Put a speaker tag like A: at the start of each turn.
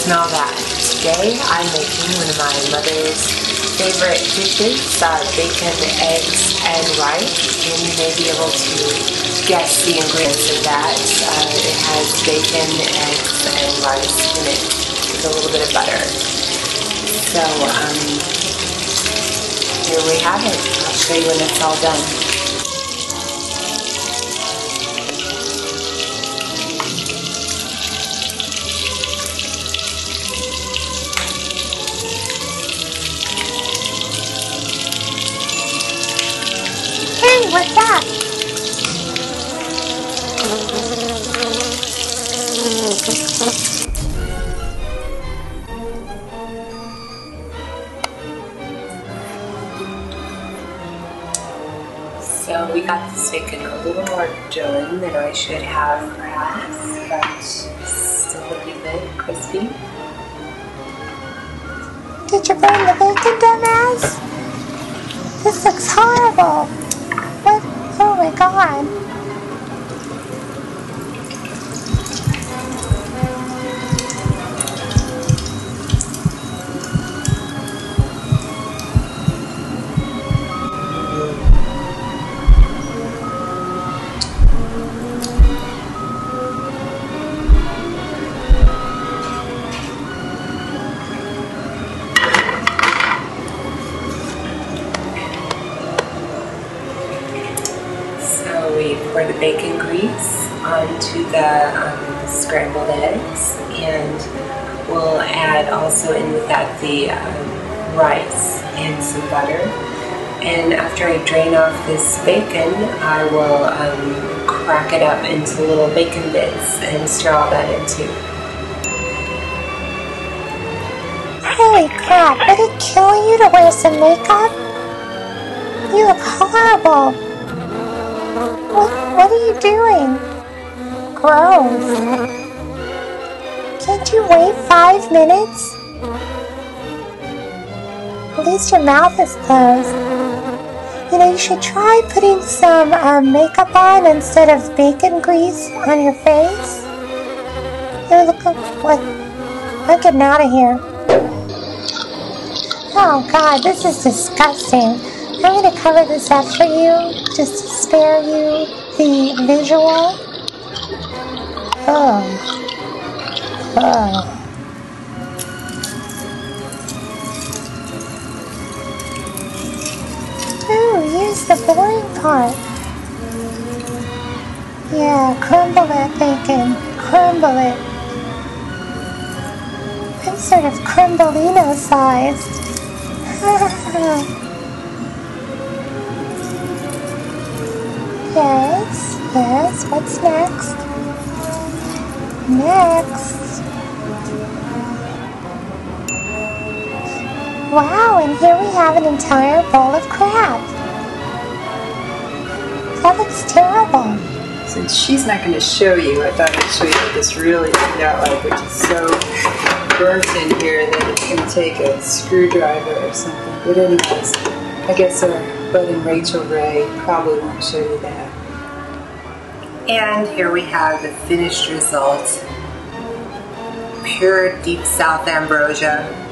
A: smell that. Today I'm making one of my mother's favorite dishes, uh, bacon, eggs, and rice. And you may be able to guess the ingredients of that. Uh, it has bacon, eggs, and rice in it with a little bit of butter. So um, here we have it. I'll show you when it's all done.
B: What's that?
A: So we got this bacon a little more done than I should have perhaps, but still looking good, crispy.
B: Did you burn the bacon, dumbass? This looks horrible. Oh my god.
A: The bacon grease onto the um, scrambled eggs and we'll add also in with that the um, rice and some butter. And after I drain off this bacon, I will um, crack it up into little bacon bits and stir all that in too.
B: Holy crap, would it kill you to wear some makeup? You look horrible. What, are you doing? Gross. Can't you wait five minutes? At least your mouth is closed. You know, you should try putting some um, makeup on instead of bacon grease on your face. Here, look, what? I'm getting out of here. Oh God, this is disgusting. I'm going to cover this up for you just to spare you the visual. Oh. Oh. Oh, here's the boring part. Yeah, crumble that bacon. Crumble it. I'm sort of crumbolino sized. Yes, yes, what's next? Next. Wow, and here we have an entire bowl of crab. That looks terrible.
C: Since she's not going to show you, I thought I'd show you what this really turned out like, which is so burnt in here that it's going to take a screwdriver or something. But anyways, I guess our bud and Rachael Ray probably won't show you that.
A: And here we have the finished result. Pure deep south ambrosia